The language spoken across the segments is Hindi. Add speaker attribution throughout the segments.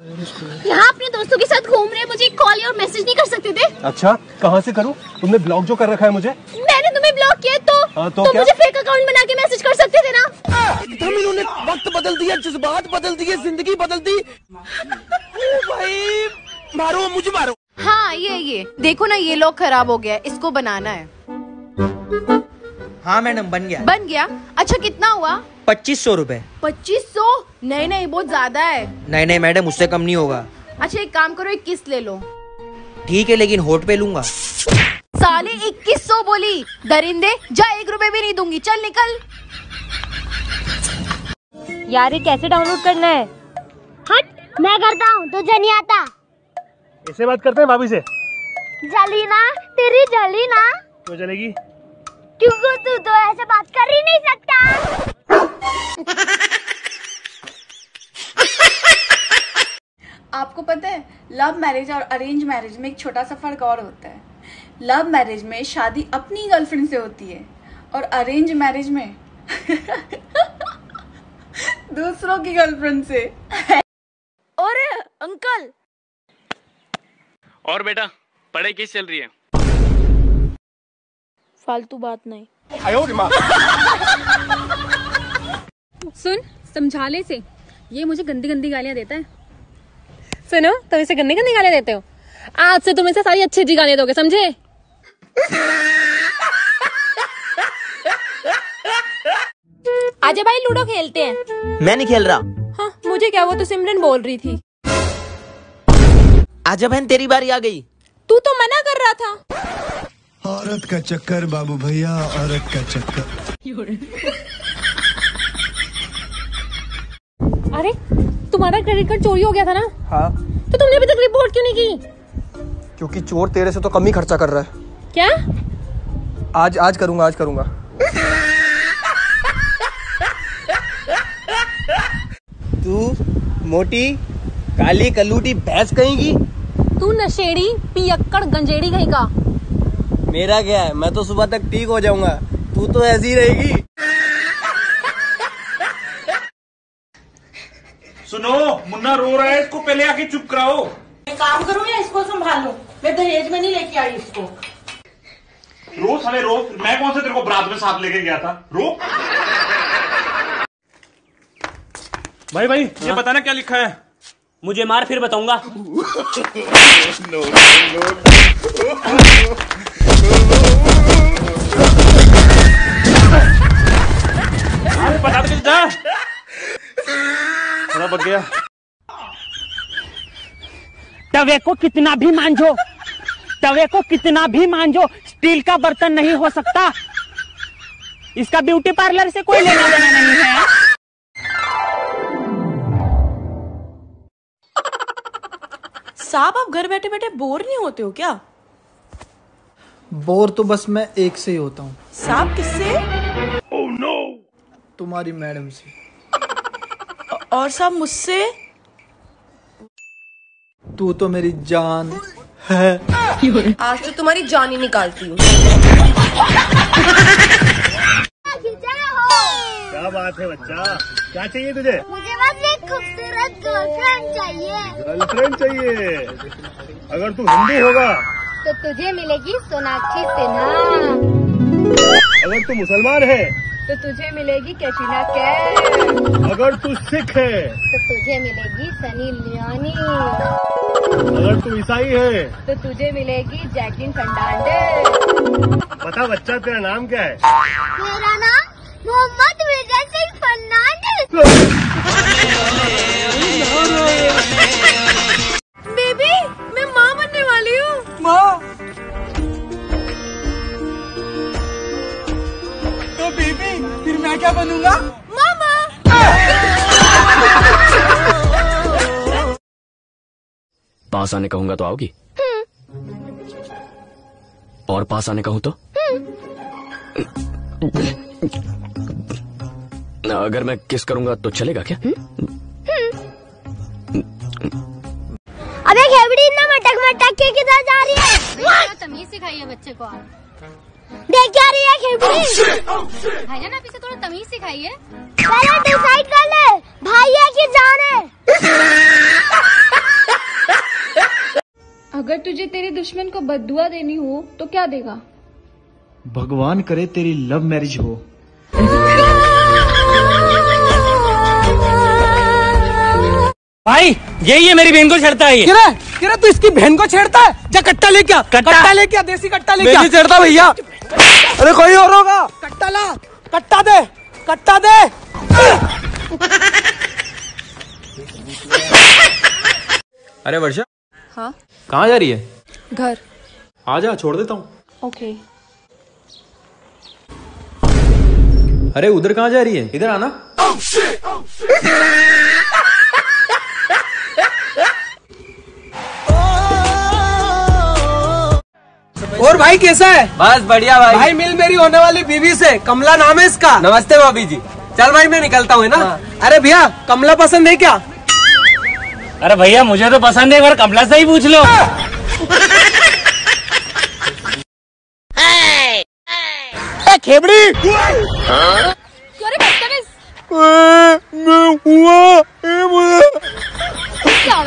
Speaker 1: यहाँ अपने दोस्तों के साथ घूम रहे मुझे कॉल और मैसेज नहीं कर सकते थे।
Speaker 2: अच्छा कहाँ से करूँ? तुमने ब्लॉक जो कर रखा है मुझे?
Speaker 1: मैंने तुम्हें ब्लॉक किया तो
Speaker 2: हाँ, तो
Speaker 1: तुम
Speaker 2: क्या?
Speaker 1: मुझे फेक अकाउंट बना के मैसेज कर सकते थे ना?
Speaker 3: एकदम इन्होंने वक्त बदल दिया जज्बात बदल दिए ज़िंदगी बदल दी। भाई मारो मुझे मारो।
Speaker 4: हाँ ये ये। देखो ना ये लॉक खराब हो गया इसको बनाना है।
Speaker 5: हाँ मैडम बन गया।
Speaker 4: बन गया? अच्छा कितना हुआ?
Speaker 5: पच्चीस सौ रूपए।
Speaker 4: पच्चीस सौ? नहीं नहीं बहुत ज़्यादा है।
Speaker 5: नहीं नहीं मैडम उससे कम नहीं होगा।
Speaker 4: अच्छा एक काम करो एक किस्त ले लो।
Speaker 5: ठीक है लेकिन होट पे लूँगा।
Speaker 4: साले इक्कीस सौ बोली। दरिंदे जा एक रुपए भी नहीं दूँगी। चल निकल।
Speaker 6: यार ये कैसे डाउनलोड करना है?
Speaker 1: हट मैं करता हूँ तुझे नहीं आता।
Speaker 2: ऐसे बात करते हैं भाभी से?
Speaker 1: जली ना तेरी जली ना।
Speaker 2: क्यों चलेगी
Speaker 1: क्योंकि तू तो ऐसे बात कर ही नहीं सकता।
Speaker 7: आपको पता है लव मैरिज और अरेंज मैरिज में एक छोटा सा फ़र्क और होता है। लव मैरिज में शादी अपनी गर्लफ्रेंड से होती है और अरेंज मैरिज में दूसरों की गर्लफ्रेंड से।
Speaker 4: और अंकल?
Speaker 8: और बेटा पढ़ाई कैसी चल रही है?
Speaker 4: फालतू बात नहीं।
Speaker 6: सुन समझा ले से ये मुझे गंदी गंदी गालियाँ देता है। सुनो तुम इसे गंदी गंदी गालियाँ देते हो। आज से तुम इसे सारी अच्छी अच्छी गालियाँ दोगे समझे? आजा भाई लूडो खेलते हैं।
Speaker 5: मैं नहीं खेल रहा।
Speaker 6: हाँ मुझे क्या वो तो सिमरन बोल रही थी।
Speaker 5: आजा बहन तेरी बारी आ गई।
Speaker 6: तू तो मना कर रहा था।
Speaker 9: औरत का चक्कर बाबू भैया औरत का चक्कर।
Speaker 6: अरे तुम्हारा क्रेडिट कार्ड चोरी हो गया था ना?
Speaker 2: हाँ।
Speaker 6: तो तुमने अभी तक रिपोर्ट क्यों नहीं की?
Speaker 2: क्योंकि चोर तेरे से तो कम ही खर्चा कर रहा है।
Speaker 6: क्या?
Speaker 2: आज आज करूँगा आज करूँगा।
Speaker 5: तू मोटी काली कलूटी भैंस कहेगी?
Speaker 6: तू नशेड़ी पियक्कड़ गंजेड़ी कहीं का
Speaker 5: मेरा क्या है? मैं तो सुबह तक ठीक हो जाऊँगा। तू तो ऐसी रहेगी।
Speaker 8: सुनो मुन्ना रो रहा है इसको पहले आके चुप कराओ।
Speaker 7: मैं काम करूँ या इसको संभालूं। मैं दहेज में नहीं लेके आई इसको।
Speaker 8: रोज हमें रोज मैं कौन से तेरे को बरात में साथ लेके गया था? रो। भाई भाई ये बताना क्या लिखा है?
Speaker 3: मुझे मार फिर बताऊँगा।
Speaker 8: अरे बच गया।
Speaker 3: तवे को कितना भी मांझो तवे को कितना भी मांझो स्टील का बर्तन नहीं हो सकता। इसका ब्यूटी पार्लर से कोई लेना देना नहीं है।
Speaker 7: साहब आप घर बैठे बैठे बोर नहीं होते हो क्या?
Speaker 10: बोर तो बस मैं एक से ही होता हूँ।
Speaker 7: साहब किससे?
Speaker 10: तुम्हारी मैडम से।
Speaker 7: और सब मुझसे
Speaker 10: तू तो मेरी जान है।
Speaker 4: आज तो तुम्हारी जान ही निकालती हूँ।
Speaker 2: क्या बात है बच्चा? क्या चाहिए तुझे?
Speaker 1: मुझे बस एक खूबसूरत गर्लफ्रेंड चाहिए।
Speaker 2: गर्लफ्रेंड चाहिए। अगर तू हिंदू होगा।
Speaker 1: तो तुझे मिलेगी सोनाक्षी सिन्हा।
Speaker 2: अगर तू मुसलमान है
Speaker 1: तो तुझे मिलेगी कैटरीना कैफ।
Speaker 2: अगर तू सिख है।
Speaker 1: तो तुझे मिलेगी सनी लियोनी।
Speaker 2: अगर तू ईसाई है।
Speaker 1: तो तुझे मिलेगी जैकलिन फर्नांडिस
Speaker 2: बता बच्चा तेरा नाम क्या है?
Speaker 1: मेरा नाम मोहम्मद विजय सिंह फर्नांडिस
Speaker 8: पास आने कहूँगा तो आओगी? और पास आने कहूँ तो? अगर मैं किस करूँगा तो चलेगा क्या?
Speaker 1: अबे खेबड़ी इतना मटक मटक के किधर जा रही है?
Speaker 6: तमीज सिखाइए बच्चे को आप।
Speaker 1: देख क्या रही है खेबड़ी?
Speaker 6: भाईजान आप इसे थोड़ा तमीज सिखाइए।
Speaker 1: पहले डिसाइड कर ले। भाई है कि जान है?
Speaker 8: तुझे तेरे दुश्मन को बदुआ देनी हो तो क्या देगा?
Speaker 3: भगवान करे तेरी लव मैरिज हो।
Speaker 11: भाई यही है मेरी बहन को छेड़ता है
Speaker 5: किरे किरे तू इसकी बहन को छेड़ता है? जा कट्टा लेके आ कट्टा? लेके आ देसी कट्टा लेके आ। छेड़ता भैया। अरे कोई और होगा? कट्टा ला कट्टा दे कट्टा दे।
Speaker 12: अरे वर्षा।
Speaker 13: हाँ।
Speaker 12: कहाँ जा रही है?
Speaker 13: घर।
Speaker 12: आ जा छोड़ देता हूँ।
Speaker 13: ओके।
Speaker 12: अरे उधर कहाँ जा रही है? इधर आना।
Speaker 5: और भाई कैसा है? बस बढ़िया भाई। भाई मिल मेरी होने वाली बीवी से। कमला नाम है इसका।
Speaker 12: नमस्ते भाभी जी।
Speaker 5: चल भाई मैं निकलता हूँ है ना? अरे भैया कमला पसंद है क्या?
Speaker 11: अरे भैया मुझे तो पसंद है एक बार कमला से ही पूछ लो।
Speaker 5: खेबड़ी!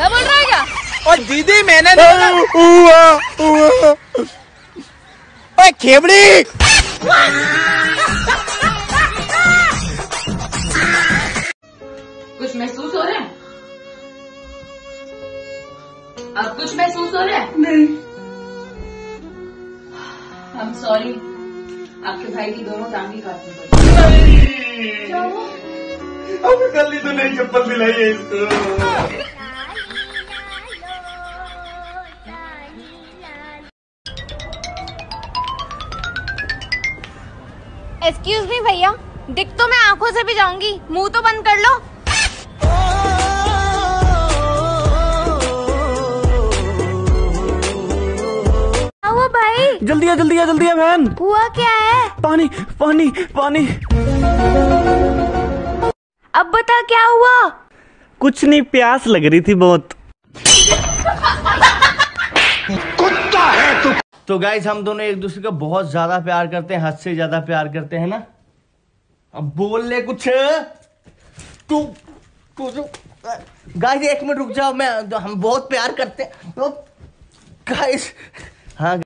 Speaker 14: बोल रहा है क्या
Speaker 5: और दीदी मैंने ओए खेबड़ी!
Speaker 15: अब कुछ महसूस हो रहा है?
Speaker 8: नहीं।
Speaker 15: हम सॉरी आपके भाई की दोनों टांगी काटनी पड़ी
Speaker 1: अब कल ही तो नई चप्पल दिलाई है इसको।
Speaker 16: एक्सक्यूज मी भैया। दिख तो मैं आँखों से भी जाऊँगी। मुँह तो बंद कर लो। भाई।
Speaker 11: जल्दी आ जल्दी आ जल्दी आ बहन।
Speaker 16: हुआ क्या है?
Speaker 11: पानी पानी पानी।
Speaker 16: अब बता क्या हुआ?
Speaker 11: कुछ नहीं प्यास लग रही थी बहुत। कुत्ता है तू।
Speaker 5: तो गाइज़ हम दोनों एक दूसरे को बहुत ज़्यादा प्यार करते हैं हद से ज़्यादा प्यार करते हैं ना? अब बोल ले कुछ। तू तू गाइज़ एक मिनट रुक जाओ मैं हम बहुत प्यार करते हैं। गाइज़ हाँ